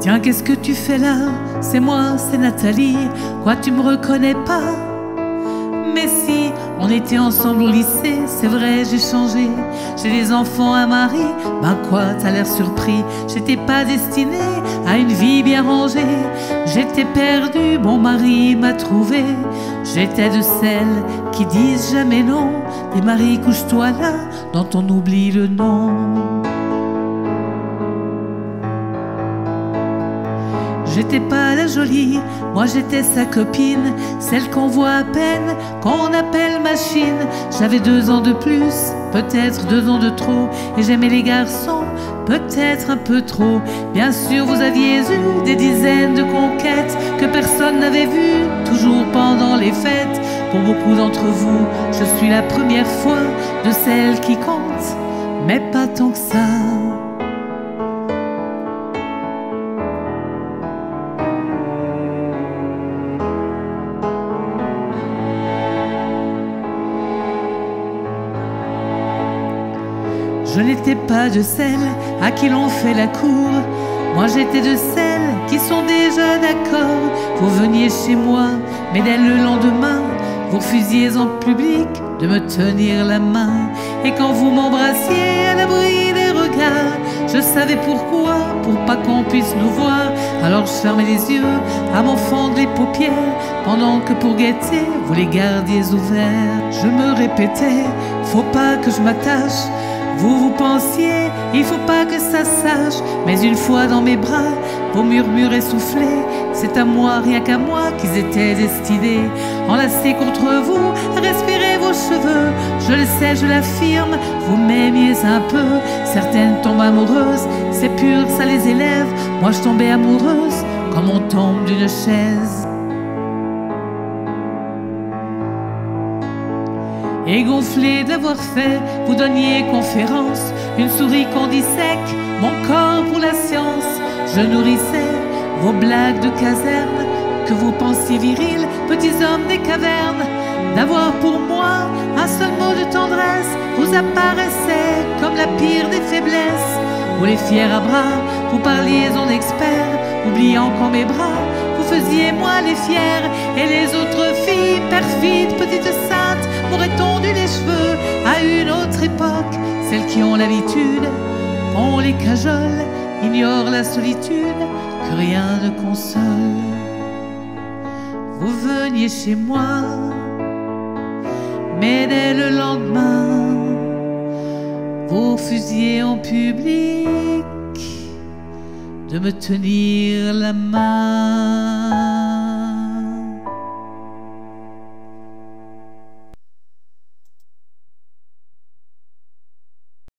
Enfin, qu'est-ce que tu fais là? C'est moi, c'est Nathalie. Quoi, tu me reconnais pas? Mais si, on était ensemble au lycée, c'est vrai, j'ai changé. J'ai des enfants, un mari. Ben quoi, t'as l'air surpris. J'étais pas destinée à une vie bien rangée. J'étais perdue, mon mari m'a trouvé. J'étais de celles qui disent jamais non. Des maris, couche-toi là, dont on oublie le nom. J'étais pas la jolie, moi j'étais sa copine, celle qu'on voit à peine, qu'on appelle machine. J'avais deux ans de plus, peut-être deux ans de trop, et j'aimais les garçons, peut-être un peu trop. Bien sûr, vous aviez eu des dizaines de conquêtes que personne n'avait vues, toujours pendant les fêtes. Pour beaucoup d'entre vous, je suis la première fois de celle qui compte, mais pas tant que ça. Je n'étais pas de celles à qui l'on fait la cour. Moi j'étais de celles qui sont déjà d'accord. Vous veniez chez moi, mais dès le lendemain, vous refusiez en public de me tenir la main. Et quand vous m'embrassiez à l'abri des regards, je savais pourquoi, pour pas qu'on puisse nous voir. Alors je fermais les yeux à m'en fendre les paupières, pendant que pour guetter, vous les gardiez ouverts. Je me répétais, faut pas que je m'attache vous vous pensiez, il faut pas que ça sache, mais une fois dans mes bras, vos murmures essoufflés, c'est à moi, rien qu'à moi, qu'ils étaient destinés. Enlacés contre vous, respirez vos cheveux, je le sais, je l'affirme, vous m'aimiez un peu. Certaines tombent amoureuses, c'est pur, ça les élève. Moi je tombais amoureuse, comme on tombe d'une chaise. Et gonflé d'avoir fait, vous donniez conférence, une souris qu'on dissèque, mon corps pour la science. Je nourrissais vos blagues de caserne, que vous pensiez virils, petits hommes des cavernes. D'avoir pour moi un seul mot de tendresse, vous apparaissait comme la pire des faiblesses. Vous les fiers à bras, vous parliez en expert, oubliant qu'en mes bras, vous faisiez moi les fiers, et les autres filles perfides, petites saintes, m'auraient tondu les cheveux à une autre époque. Celles qui ont l'habitude, on les cajole, ignorent la solitude, que rien ne console. Vous veniez chez moi, mais dès le lendemain, vous fusiez en public de me tenir la main.